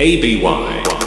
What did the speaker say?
ABY.